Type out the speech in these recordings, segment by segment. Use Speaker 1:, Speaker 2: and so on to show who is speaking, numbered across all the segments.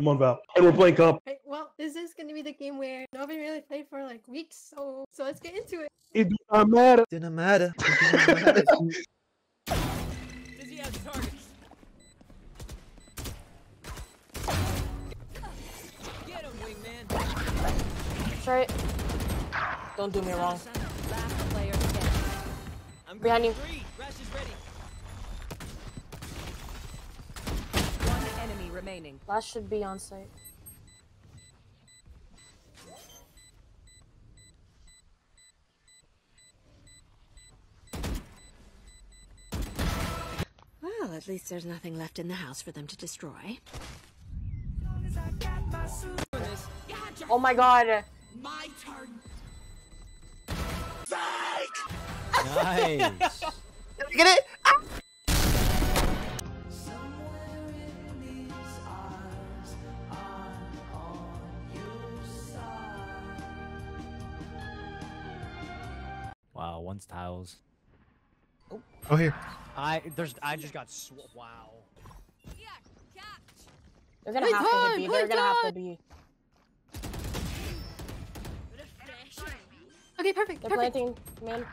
Speaker 1: I'm on Val. And we're playing cup.
Speaker 2: Right, well, this is gonna be the game where nobody really played for like weeks, so so let's get into it.
Speaker 1: It do not matter.
Speaker 3: Didn't matter. It didn't matter.
Speaker 4: Dizzy has targets. Get him, wingman.
Speaker 5: Try it. Don't do me wrong.
Speaker 4: Last player standing. I'm
Speaker 5: Behind you.
Speaker 4: Three. Rush is ready. One enemy remaining.
Speaker 5: Last should be on site.
Speaker 6: Well, at least there's nothing left in the house for them to destroy.
Speaker 5: Oh my god.
Speaker 3: nice.
Speaker 5: Get it?
Speaker 7: Uh, one's tiles.
Speaker 3: Oh here.
Speaker 7: I there's I just got sw- wow.
Speaker 5: They're gonna
Speaker 2: Play
Speaker 5: have to
Speaker 2: time,
Speaker 5: hit B. They're gonna have to be.
Speaker 2: Okay, perfect.
Speaker 5: They're
Speaker 2: perfect.
Speaker 5: planting, man.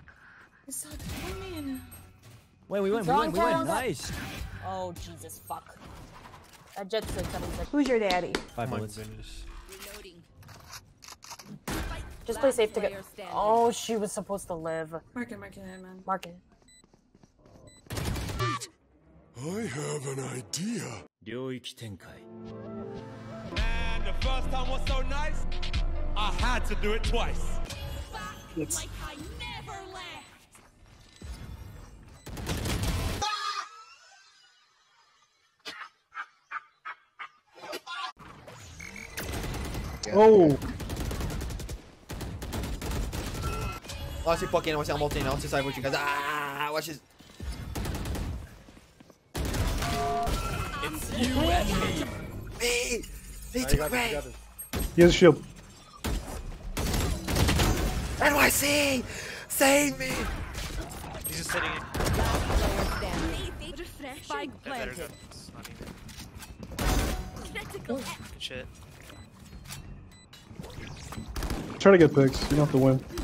Speaker 7: Wait, we win, we
Speaker 5: Strong
Speaker 7: win, we win.
Speaker 5: tiles.
Speaker 7: Nice.
Speaker 5: Oh Jesus, fuck. That Jett said seven.
Speaker 6: Who's your daddy?
Speaker 7: Five
Speaker 3: Oh my
Speaker 7: bullets.
Speaker 3: goodness.
Speaker 5: Just play
Speaker 4: Last
Speaker 5: safe to get.
Speaker 4: player standing.
Speaker 5: Oh, she was supposed to live.
Speaker 2: Mark it, mark it, man.
Speaker 5: Mark it.
Speaker 8: I have an idea.
Speaker 7: 领域展开
Speaker 8: And the first time was so nice, I had to do it twice.
Speaker 2: It's
Speaker 1: Oh,
Speaker 3: Watch it fucking, watch it, I'm ulting, I'll decide what you guys. Ah, watch this.
Speaker 4: It's you and me.
Speaker 3: Me! They took me!
Speaker 1: he has a shield.
Speaker 3: NYC! Save me!
Speaker 9: He's just sitting in.
Speaker 4: Player. Spike planted.
Speaker 9: Good shit.
Speaker 1: Try to get picks. You don't have to win.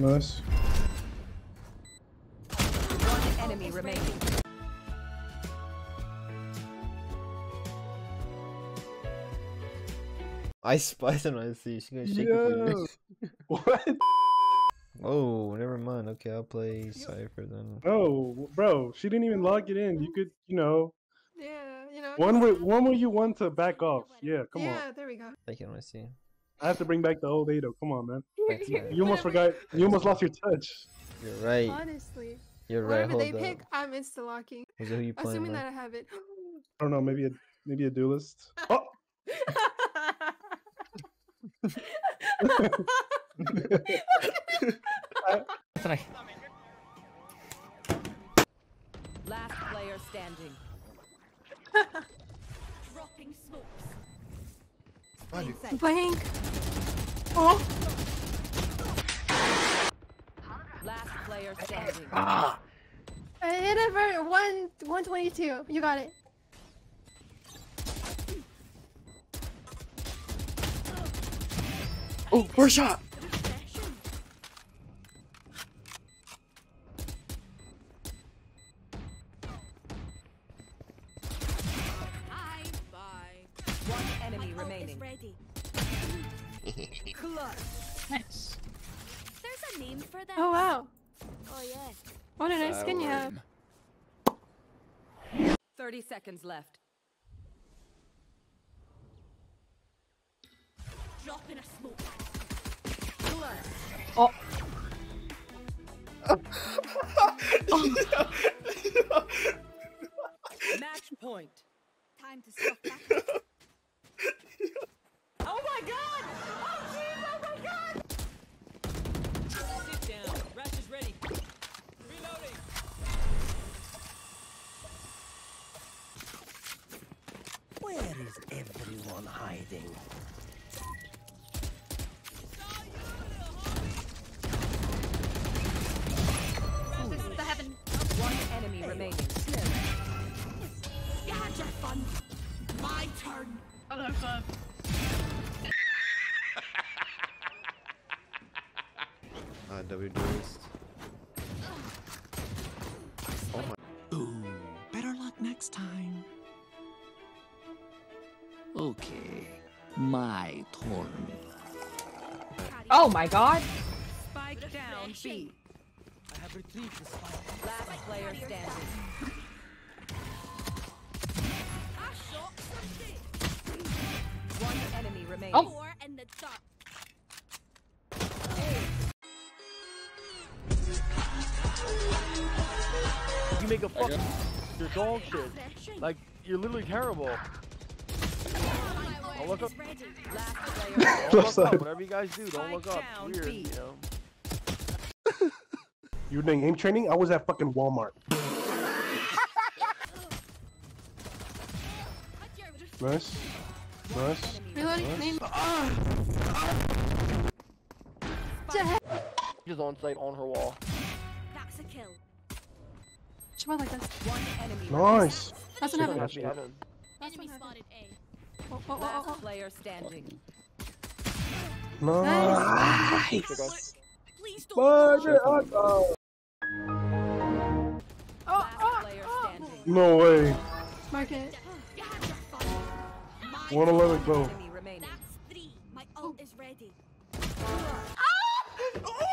Speaker 1: Nice.
Speaker 4: One enemy remaining.
Speaker 3: I spied on NYC, she gonna shake it for you.
Speaker 1: What?
Speaker 3: Oh, never mind. Okay, I'll play Cypher then.
Speaker 1: Oh, bro. She didn't even log it in. You could, you know,
Speaker 2: yeah, you know.
Speaker 1: one where one where you want to back off. Yeah, come
Speaker 2: yeah,
Speaker 1: on.
Speaker 2: Yeah, there we go.
Speaker 3: Thank you, NYC.
Speaker 1: I have to bring back the old Ado. Come on, man.
Speaker 3: Thanks, man.
Speaker 1: You almost forgot. You almost lost your touch.
Speaker 3: You're right.
Speaker 2: Honestly,
Speaker 3: You're right.
Speaker 2: whatever
Speaker 3: Hold
Speaker 2: they
Speaker 3: up.
Speaker 2: pick, I'm insta locking.
Speaker 3: Who's who you playing?
Speaker 2: Assuming
Speaker 3: man?
Speaker 2: that I have it.
Speaker 1: I don't know. Maybe a maybe a duelist. Oh,
Speaker 4: Last player standing.
Speaker 2: Blank. Oh,
Speaker 4: Last player standing. Ah.
Speaker 2: I hit it for one, 122. You got it.
Speaker 3: Oh, first shot!
Speaker 4: Remaining. Clutch.
Speaker 2: Nice.
Speaker 6: There's a name for that.
Speaker 2: Oh wow.
Speaker 6: Oh yeah.
Speaker 2: What a nice skin you have.
Speaker 4: 30 seconds left.
Speaker 6: Drop in a smoke.
Speaker 5: Oh.
Speaker 6: Turn.
Speaker 2: Other fun.
Speaker 3: Uh, W duelist. Oh my.
Speaker 10: Ooh, better luck next time. Okay, my turn.
Speaker 5: Oh my god.
Speaker 4: Spike down B.
Speaker 10: I have retrieved the spike.
Speaker 4: Last player standing. Enemy remaining.
Speaker 5: Oh.
Speaker 6: in the dark.
Speaker 1: You make a fuck. You're dog shit. Like you're literally terrible. I'll look up.
Speaker 4: Last player.
Speaker 1: Don't look up. Whatever you guys do, don't look up. It's weird, you know. you were doing aim training? I was at fucking Walmart. Nice. Nice.
Speaker 2: Reloading. Name. Ah! Ah!
Speaker 1: She's on site on her wall.
Speaker 6: That's a kill.
Speaker 2: She went like this.
Speaker 4: One enemy.
Speaker 1: Nice.
Speaker 2: That's what
Speaker 1: Shouldn't
Speaker 2: happened.
Speaker 1: have to happen.
Speaker 2: That's what
Speaker 6: Enemy
Speaker 2: happened.
Speaker 6: spotted A.
Speaker 2: Oh, oh, oh,
Speaker 4: Last
Speaker 2: oh,
Speaker 4: player standing.
Speaker 1: Nice.
Speaker 6: Please don't.
Speaker 2: oh. Oh, oh,
Speaker 4: player
Speaker 2: oh.
Speaker 4: standing.
Speaker 1: No way.
Speaker 2: Mark it.
Speaker 6: You had your fun. My
Speaker 1: Wanna let it go.
Speaker 4: Enemy remaining.
Speaker 6: That's three. My ult is ready. Ah!
Speaker 2: Oh!